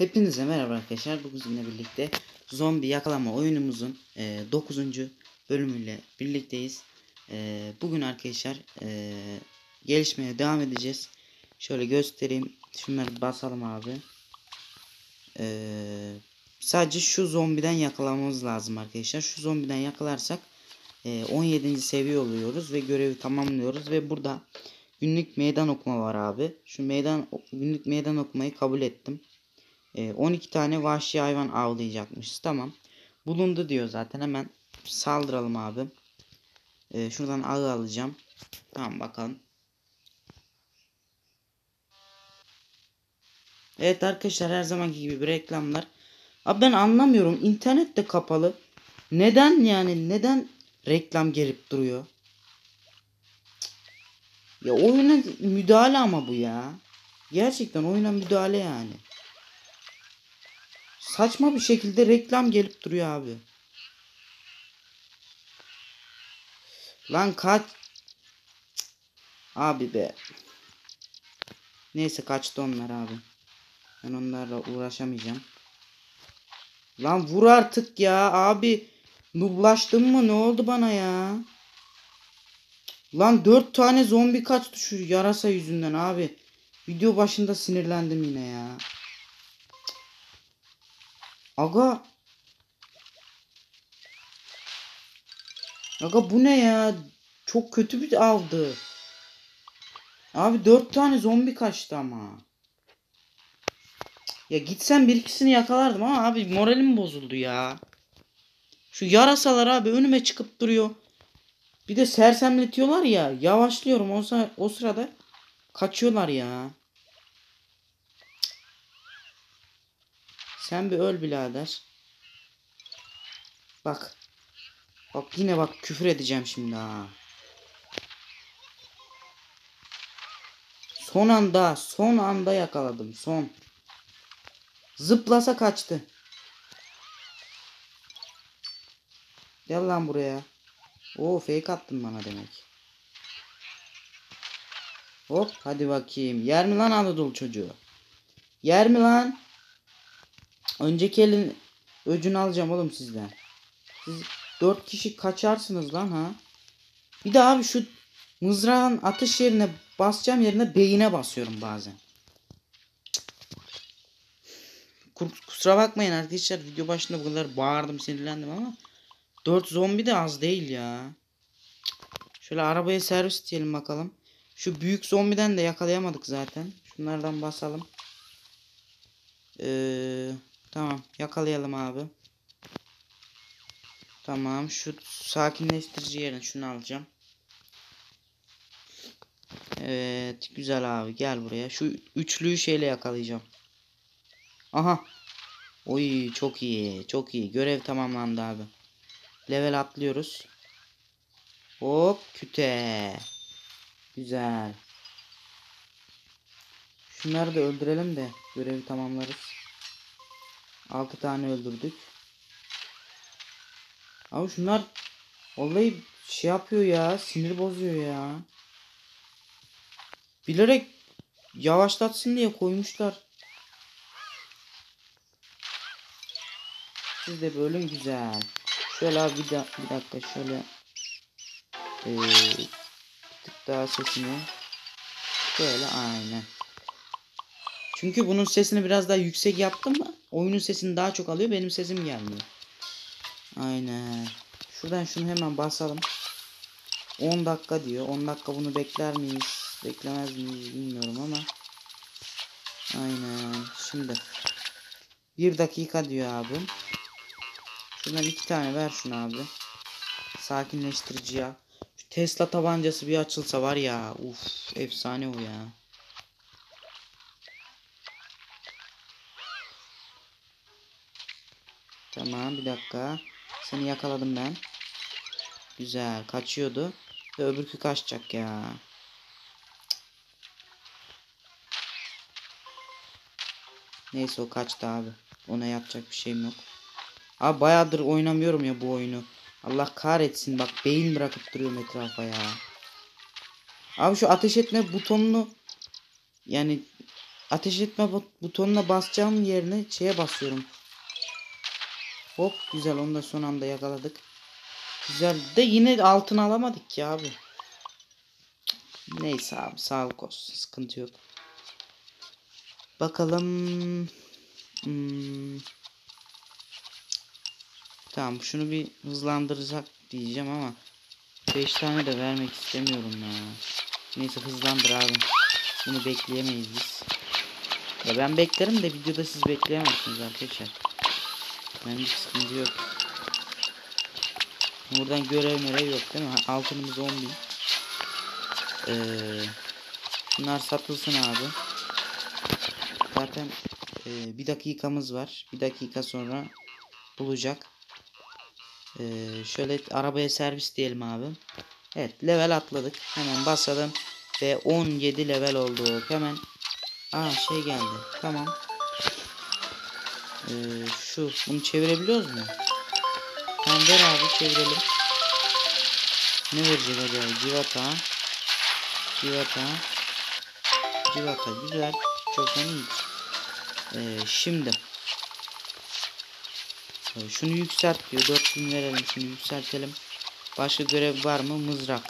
Hepinize merhaba arkadaşlar. Bugün sizinle birlikte zombi yakalama oyunumuzun 9. bölümüyle birlikteyiz. E, bugün arkadaşlar e, gelişmeye devam edeceğiz. Şöyle göstereyim. Şunları basalım abi. E, sadece şu zombiden yakalamamız lazım arkadaşlar. Şu zombiden yakalarsak e, 17. seviye oluyoruz ve görevi tamamlıyoruz ve burada günlük meydan okuma var abi. Şu meydan günlük meydan okumayı kabul ettim. E, 12 tane vahşi hayvan avlayacakmışız. Tamam. Bulundu diyor zaten. Hemen saldıralım abi. E, şuradan ağı alacağım. Tamam bakalım. Evet arkadaşlar her zamanki gibi bir reklamlar. Abi ben anlamıyorum. İnternet de kapalı. Neden yani neden reklam gelip duruyor? Ya oyuna müdahale ama bu ya. Gerçekten oyuna müdahale yani. Saçma bir şekilde reklam gelip duruyor abi. Lan kaç. Abi be. Neyse kaçtı onlar abi. Ben onlarla uğraşamayacağım. Lan vur artık ya abi. Nublaştın mı ne oldu bana ya? Lan dört tane zombi kaçtı şu yarasa yüzünden abi. Video başında sinirlendim yine ya. Aga. Aga bu ne ya? Çok kötü bir avdı. Abi dört tane zombi kaçtı ama. Ya gitsem bir ikisini yakalardım ama abi moralim bozuldu ya. Şu yarasalar abi önüme çıkıp duruyor. Bir de sersemletiyorlar ya. Yavaşlıyorum o, o sırada kaçıyorlar ya. Sen bir öl birader. Bak. Bak yine bak küfür edeceğim şimdi ha. Son anda, son anda yakaladım. Son. Zıplasa kaçtı. Gel lan buraya. Oo fake attın bana demek. Hop hadi bakayım. Yer mi lan Anadolu çocuğu? Yer mi lan? Önceki elin öcünü alacağım oğlum sizden. Siz dört kişi kaçarsınız lan ha. Bir de abi şu mızrağın atış yerine basacağım yerine beyine basıyorum bazen. Kusura bakmayın arkadaşlar video başında bu kadar bağırdım sinirlendim ama 4 zombi de az değil ya. Şöyle arabaya servis diyelim bakalım. Şu büyük zombiden de yakalayamadık zaten. Şunlardan basalım. Eee Tamam yakalayalım abi. Tamam şu sakinleştirici yerine şunu alacağım. Evet güzel abi gel buraya. Şu üçlüyü şeyle yakalayacağım. Aha. Oy çok iyi çok iyi. Görev tamamlandı abi. Level atlıyoruz. Hop küte. Güzel. Şunları da öldürelim de görevi tamamlarız. 6 tane öldürdük. Abi şunlar vallahi şey yapıyor ya sinir bozuyor ya. Bilerek yavaşlatsın diye koymuşlar. Siz de bölün güzel. Şöyle abi bir, da bir dakika şöyle ee, bir tık daha sesini şöyle aynen. Çünkü bunun sesini biraz daha yüksek yaptım mı oyunun sesini daha çok alıyor. Benim sesim gelmiyor. Aynen. Şuradan şunu hemen basalım. 10 dakika diyor. 10 dakika bunu bekler miyiz? Beklemez miyiz bilmiyorum ama. Aynen. Şimdi. 1 dakika diyor abi. Şuradan iki tane ver şunu abi. Sakinleştirici ya. Şu Tesla tabancası bir açılsa var ya. Uf efsane o ya. Tamam bir dakika. Seni yakaladım ben. Güzel kaçıyordu. Ve öbürkü kaçacak ya. Neyse o kaçtı abi. Ona yapacak bir şeyim yok. Abi bayağıdır oynamıyorum ya bu oyunu. Allah kahretsin bak beyin bırakıp duruyorum etrafa ya. Abi şu ateş etme butonunu yani ateş etme but- butonuna basacağım yerine şeye basıyorum. Hop güzel onu da son anda yakaladık. Güzel de yine altın alamadık ki abi. Neyse abi sağlık olsun sıkıntı yok. Bakalım. Hmm. Tamam şunu bir hızlandıracak diyeceğim ama 5 tane de vermek istemiyorum ya. Neyse hızlandır abi. Bunu bekleyemeyiz biz. Ya ben beklerim de videoda siz bekleyemezsiniz arkadaşlar. Ben bir sıkıntı yok. Buradan görev merev yok değil mi? Altınımız 10 bin. Ee, bunlar satılsın abi. Zaten e, bir dakikamız var. Bir dakika sonra bulacak. Ee, şöyle arabaya servis diyelim abi. Evet level atladık. Hemen basalım. Ve 17 level olduk. Hemen. Aa şey geldi. Tamam. Ee, şu bunu çevirebiliyoruz mu? Tamam ver abi çevirelim. Ne verecek acaba? Civata. Civata. Civata güzel. Çok iyidir. Ee, şimdi. Ee, Şunu yükselt diyor. 4000 verelim. Şunu yükseltelim. Başka görev var mı? Mızrak.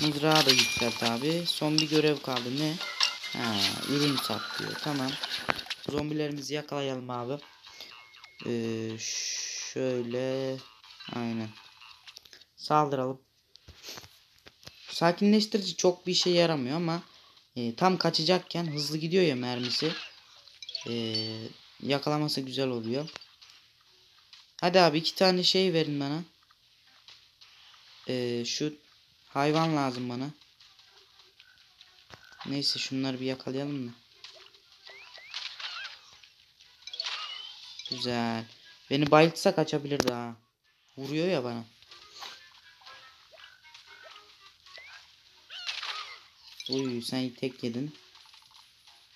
Mızrağı da yükselt abi. Son bir görev kaldı. Ne? Ha, ürün sat diyor. Tamam. Zombilerimizi yakalayalım abi. Ee, şöyle. Aynen. Saldıralım. Sakinleştirici çok bir işe yaramıyor ama e, tam kaçacakken hızlı gidiyor ya mermisi. E, yakalaması güzel oluyor. Hadi abi iki tane şey verin bana. E, şu hayvan lazım bana. Neyse şunları bir yakalayalım mı? Güzel. Beni bayıltsa kaçabilir daha. Vuruyor ya bana. Uy sen tek yedin.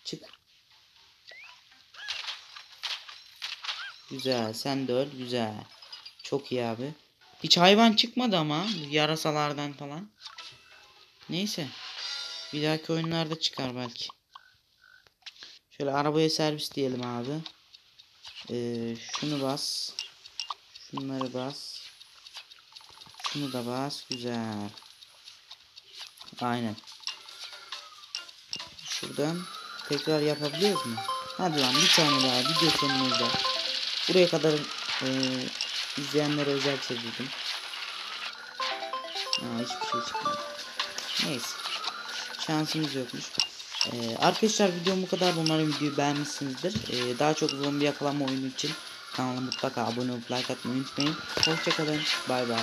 Çık. Güzel sen de öl güzel. Çok iyi abi. Hiç hayvan çıkmadı ama yarasalardan falan. Neyse. Bir dahaki oyunlarda çıkar belki. Şöyle arabaya servis diyelim abi. Ee, şunu bas. Şunları bas. Şunu da bas. Güzel. Aynen. Şuradan tekrar yapabiliyoruz mu? Hadi lan bir tane daha video sonunda. Buraya kadar e, izleyenlere özel çevirdim. Aa, hiçbir şey çıkmadı. Neyse. Şansımız yokmuş. Ee, arkadaşlar videom bu kadar. Umarım videoyu beğenmişsinizdir. Ee, daha çok zombi yakalama oyunu için kanala mutlaka abone olup like atmayı unutmayın. Hoşçakalın. Bay bay.